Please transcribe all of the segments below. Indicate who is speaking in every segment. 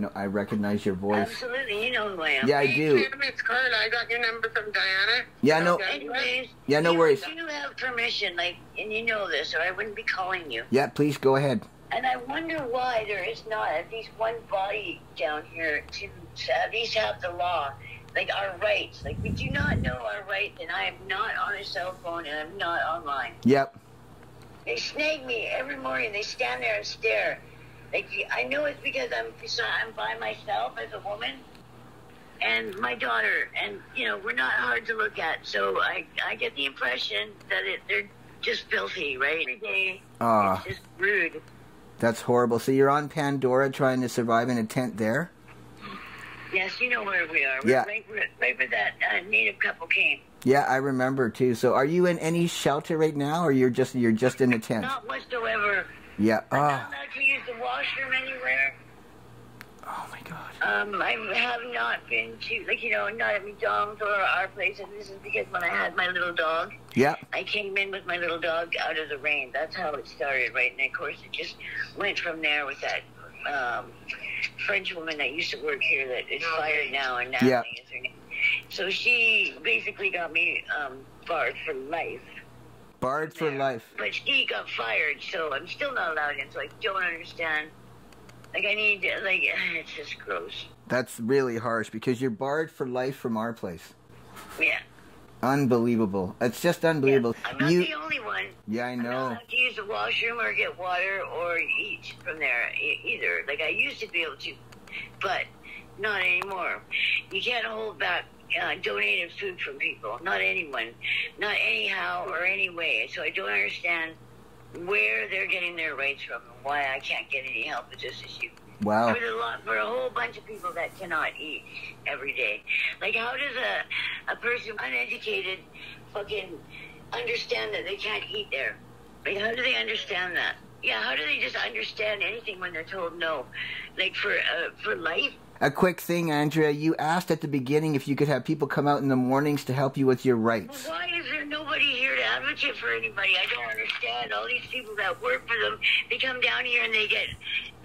Speaker 1: know I recognize your voice.
Speaker 2: Absolutely, you know who I am.
Speaker 1: Yeah, I
Speaker 3: Hey,
Speaker 1: do.
Speaker 3: Kim, it's Carla. I got your number from Diana.
Speaker 1: Yeah, no.
Speaker 3: Okay.
Speaker 2: Anyways,
Speaker 1: Yeah, no
Speaker 2: you,
Speaker 1: worries.
Speaker 2: You have permission, like, and you know this, or I wouldn't be calling you.
Speaker 1: Yeah, please go ahead.
Speaker 2: And I wonder why there is not at least one body down here to, to at least have the law, like our rights. Like we do not know our rights, and I am not on a cell phone, and I'm not online.
Speaker 1: Yep.
Speaker 2: They snag me every morning. They stand there and stare. Like I know it's because I'm I'm by myself as a woman, and my daughter, and you know we're not hard to look at. So I I get the impression that it they're just filthy, right? Every day
Speaker 1: Ah,
Speaker 2: it's just rude.
Speaker 1: that's horrible. So you're on Pandora trying to survive in a tent there?
Speaker 2: Yes, you know where we are. We're
Speaker 1: Yeah.
Speaker 2: right, where, right where that uh, native couple came.
Speaker 1: Yeah, I remember too. So are you in any shelter right now or you're just you're just in a tent?
Speaker 2: Not whatsoever.
Speaker 1: Yeah. Oh,
Speaker 2: washroom anywhere.
Speaker 1: oh my god.
Speaker 2: Um, I have not been to, like, you know, not at McDonald's or our place, and this is because when I had my little dog,
Speaker 1: Yeah.
Speaker 2: I came in with my little dog out of the rain. That's how it started, right? And of course, it just went from there with that um, French woman that used to work here that is fired now, and Natalie
Speaker 1: Yeah.
Speaker 2: is her name. So she basically got me um, barred for life.
Speaker 1: Barred for life.
Speaker 2: But he got fired, so I'm still not allowed in. So I don't understand. Like I need, like it's just gross.
Speaker 1: That's really harsh because you're barred for life from our place.
Speaker 2: Yeah.
Speaker 1: Unbelievable. It's just unbelievable.
Speaker 2: I'm not
Speaker 1: You
Speaker 2: the only one.
Speaker 1: Yeah, I know.
Speaker 2: allowed to use the washroom or get water or eat from there either. Like I used to be able to, but not anymore. You can't hold back uh, donated food from people. Not anyone. Not anyhow or any way. So I don't understand where they're getting their rights from and why I can't get any help with this issue.
Speaker 1: Wow.
Speaker 2: For the lot, for a whole bunch of people that cannot eat every day. Like, how does a a person uneducated fucking understand that they can't eat there? Like, how do they understand that? Yeah, how do they just understand anything when they're told no? Like for uh, for life.
Speaker 1: A quick thing, Andrea. You asked at the beginning if you could have people come out in the mornings to help you with your
Speaker 2: Well,
Speaker 1: rights.
Speaker 2: why nobody here to advocate for anybody? I don't understand. All these people that work for them, they come down here and they get,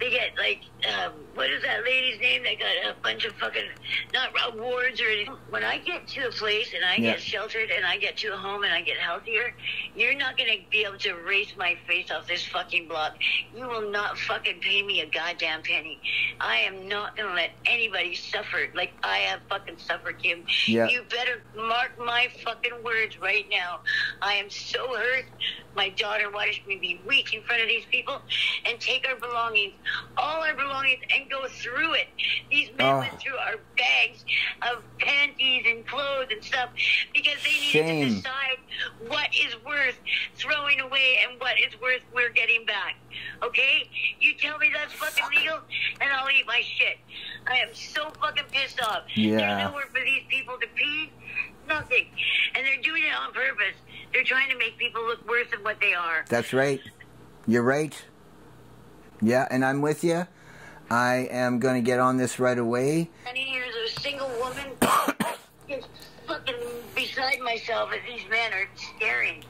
Speaker 2: they get like, um, what is that lady's name? They got a bunch of fucking, not awards or anything. When I get to a place and I
Speaker 1: Yeah.
Speaker 2: get sheltered and I get to a home and I get healthier, you're not gonna be able to erase my face off this fucking block. You will not fucking pay me a goddamn penny. I am not gonna let anybody suffer like I have fucking suffered, Kim.
Speaker 1: Yeah.
Speaker 2: You better mark my fucking words right now. I am so hurt. My daughter watched me be weak in front of these people and take our belongings, all our belongings, and go through it. These men
Speaker 1: Oh.
Speaker 2: went through our bags of panties and clothes and stuff because they needed
Speaker 1: Shame.
Speaker 2: to decide what is worth throwing away and what is worth we're getting back. Okay? You tell me that's fucking legal, and I'll eat my shit. I am so fucking pissed off.
Speaker 1: Yeah.
Speaker 2: There's nowhere for these people to pee. Nothing. And they're doing it on purpose. They're trying to make people look worse than what they are.
Speaker 1: That's right. You're right. Yeah, and I'm with you. I am going to get on this right away.
Speaker 2: Many years of a single woman, just fucking beside myself as these men are staring.